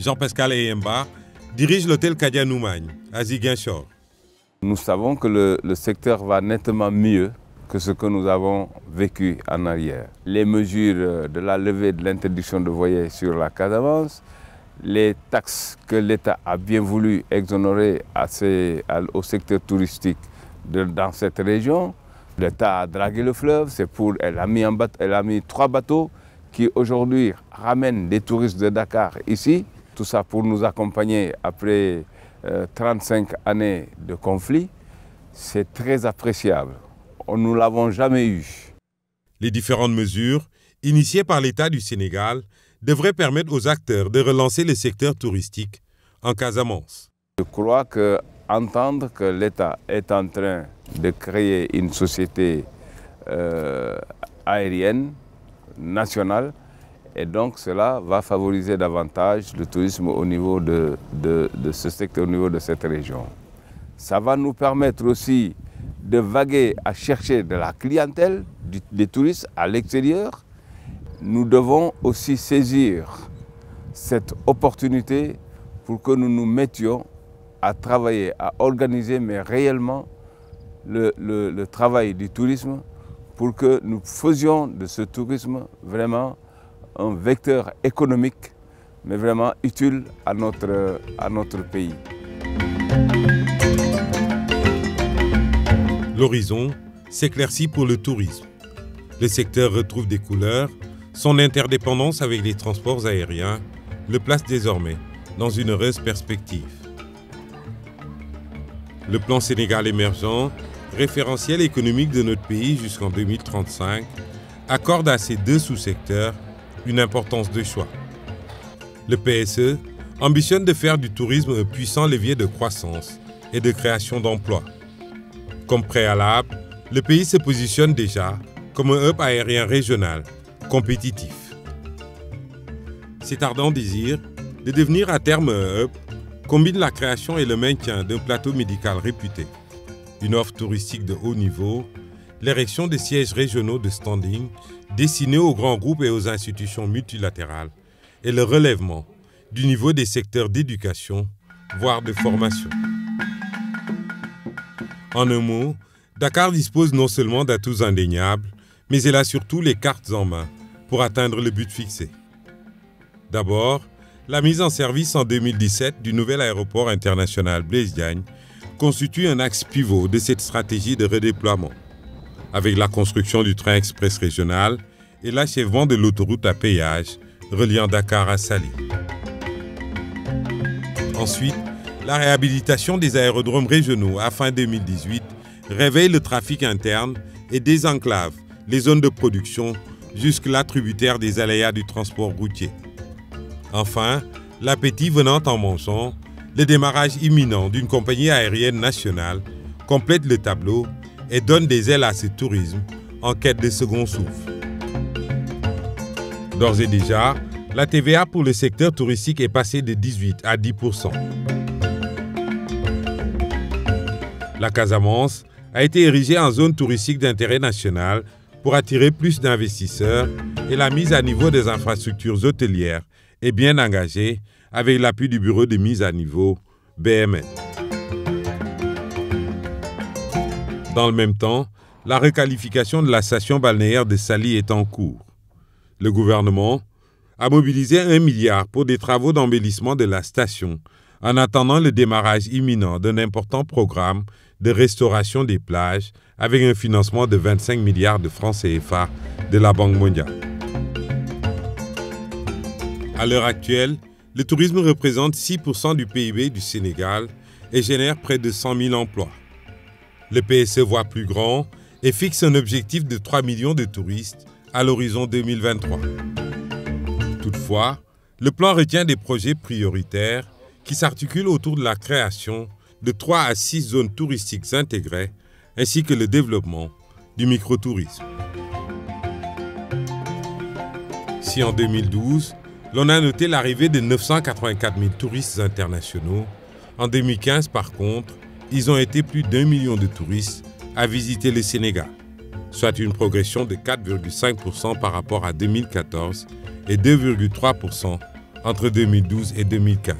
Jean-Pascal Eyemba, dirige l'hôtel Kadia Noumagne à Ziguinchor. Nous savons que le, secteur va nettement mieux que ce que nous avons vécu en arrière. Les mesures de la levée de l'interdiction de voyer sur la Casamance, les taxes que l'État a bien voulu exonérer au secteur touristique dans cette région, l'État a dragué le fleuve, c'est pour, elle a, elle a mis trois bateaux qui aujourd'hui ramènent des touristes de Dakar ici. Tout ça pour nous accompagner après euh, 35 années de conflit. C'est très appréciable. Nous ne l'avons jamais eu. Les différentes mesures initiées par l'État du Sénégal devraient permettre aux acteurs de relancer le secteur touristique en Casamance. Je crois que entendre que l'État est en train de créer une société euh, aérienne nationale et donc cela va favoriser davantage le tourisme au niveau de, ce secteur, au niveau de cette région. Ça va nous permettre aussi de vaguer à chercher de la clientèle, des touristes à l'extérieur. Nous devons aussi saisir cette opportunité pour que nous nous mettions à travailler, à organiser, mais réellement le, le, le travail du tourisme pour que nous faisions de ce tourisme vraiment un vecteur économique, mais vraiment utile à notre, à notre pays. L'horizon s'éclaircit pour le tourisme. Le secteur retrouve des couleurs, son interdépendance avec les transports aériens le place désormais dans une heureuse perspective. Le plan Sénégal émergent, référentiel économique de notre pays jusqu'en 2035, accorde à ces deux sous-secteurs une importance de choix. Le PSE ambitionne de faire du tourisme un puissant levier de croissance et de création d'emplois. Comme préalable, le pays se positionne déjà comme un hub aérien régional compétitif. Cet ardent désir de devenir à terme un hub combine la création et le maintien d'un plateau médical réputé, une offre touristique de haut niveau, l'érection de sièges régionaux de standing destinés aux grands groupes et aux institutions multilatérales et le relèvement du niveau des secteurs d'éducation, voire de formation. En un mot, Dakar dispose non seulement d'atouts indéniables, mais elle a surtout les cartes en main pour atteindre le but fixé. D'abord, la mise en service en 2017 du nouvel aéroport international Blaise Diagne constitue un axe pivot de cette stratégie de redéploiement, avec la construction du train express régional et l'achèvement de l'autoroute à péage reliant Dakar à Sali. Ensuite, la réhabilitation des aérodromes régionaux à fin 2018 réveille le trafic interne et désenclave les zones de production jusque-là tributaires des aléas du transport routier. Enfin, l'appétit venant en mangeant, le démarrage imminent d'une compagnie aérienne nationale complète le tableau et donne des ailes à ce tourisme en quête de second souffle. D'ores et déjà, la TVA pour le secteur touristique est passée de 18 à 10% La Casamance a été érigée en zone touristique d'intérêt national pour attirer plus d'investisseurs et la mise à niveau des infrastructures hôtelières est bien engagée avec l'appui du Bureau de mise à niveau BMN. Dans le même temps, la requalification de la station balnéaire de Sali est en cours. Le gouvernement a mobilisé un milliard pour des travaux d'embellissement de la station en attendant le démarrage imminent d'un important programme de restauration des plages avec un financement de 25 milliards de francs CFA de la Banque mondiale. À l'heure actuelle, le tourisme représente 6% du PIB du Sénégal et génère près de 100 000 emplois. Le PSE voit plus grand et fixe un objectif de 3 millions de touristes à l'horizon 2023. Toutefois, le plan retient des projets prioritaires qui s'articulent autour de la création de 3 à 6 zones touristiques intégrées ainsi que le développement du microtourisme. Si en 2012, l'on a noté l'arrivée de 984 000 touristes internationaux, en 2015 par contre, ils ont été plus d'un million de touristes à visiter le Sénégal, soit une progression de 4,5% par rapport à 2014 et 2,3% entre 2012 et 2015.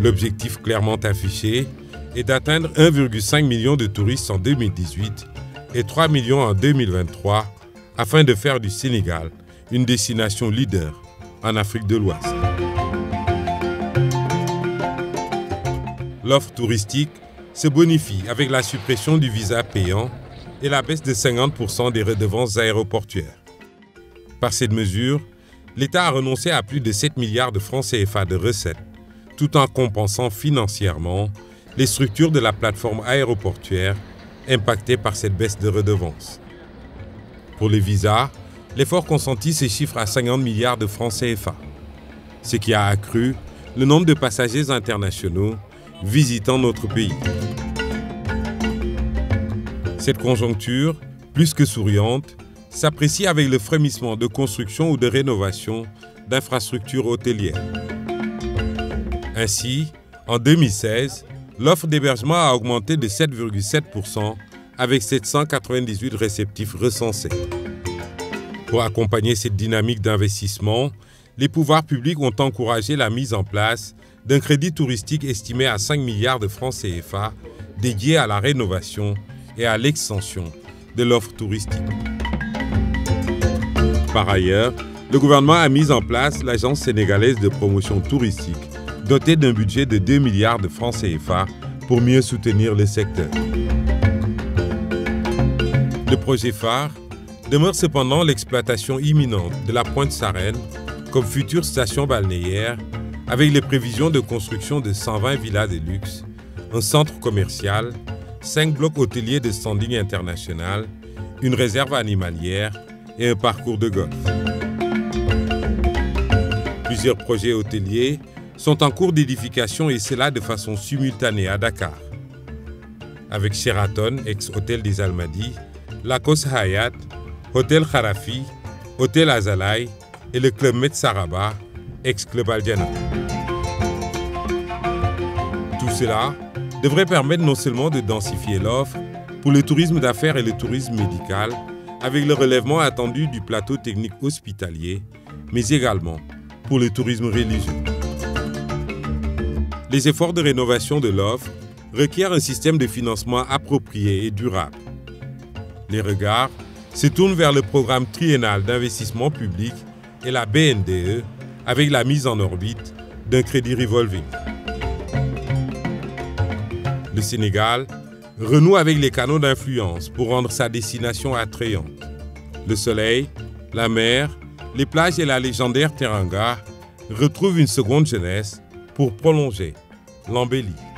L'objectif clairement affiché est d'atteindre 1,5 million de touristes en 2018 et 3 millions en 2023 afin de faire du Sénégal une destination leader en Afrique de l'Ouest. L'offre touristique se bonifie avec la suppression du visa payant et la baisse de 50% des redevances aéroportuaires. Par cette mesure, l'État a renoncé à plus de 7 milliards de francs CFA de recettes, tout en compensant financièrement les structures de la plateforme aéroportuaire impactées par cette baisse de redevances. Pour les visas, l'effort consenti se chiffre à 50 milliards de francs CFA, ce qui a accru le nombre de passagers internationaux visitant notre pays. Cette conjoncture, plus que souriante, s'apprécie avec le frémissement de construction ou de rénovation d'infrastructures hôtelières. Ainsi, en 2016, l'offre d'hébergement a augmenté de 7,7% avec 798 réceptifs recensés. Pour accompagner cette dynamique d'investissement, les pouvoirs publics ont encouragé la mise en place d'un crédit touristique estimé à 5 milliards de francs CFA dédié à la rénovation et à l'extension de l'offre touristique. Par ailleurs, le gouvernement a mis en place l'Agence sénégalaise de promotion touristique, dotée d'un budget de 2 milliards de francs CFA pour mieux soutenir le secteur. Le projet phare demeure cependant l'exploitation imminente de la Pointe Sarène comme future station balnéaire avec les prévisions de construction de 120 villas de luxe, un centre commercial, 5 blocs hôteliers de standing international, une réserve animalière et un parcours de golf. Plusieurs projets hôteliers sont en cours d'édification et cela de façon simultanée à Dakar. Avec Sheraton, ex-hôtel des Almadies, Lacoste Hayat, Hôtel Kharafi, Hôtel Azalai et le club Metsaraba, ex-club Aldiana. Tout cela devrait permettre non seulement de densifier l'offre pour le tourisme d'affaires et le tourisme médical, avec le relèvement attendu du plateau technique hospitalier, mais également pour le tourisme religieux. Les efforts de rénovation de l'offre requièrent un système de financement approprié et durable. Les regards se tournent vers le programme triennal d'investissement public et la BNDE avec la mise en orbite d'un crédit revolving. Le Sénégal renoue avec les canaux d'influence pour rendre sa destination attrayante. Le soleil, la mer, les plages et la légendaire Teranga retrouvent une seconde jeunesse pour prolonger l'embellir.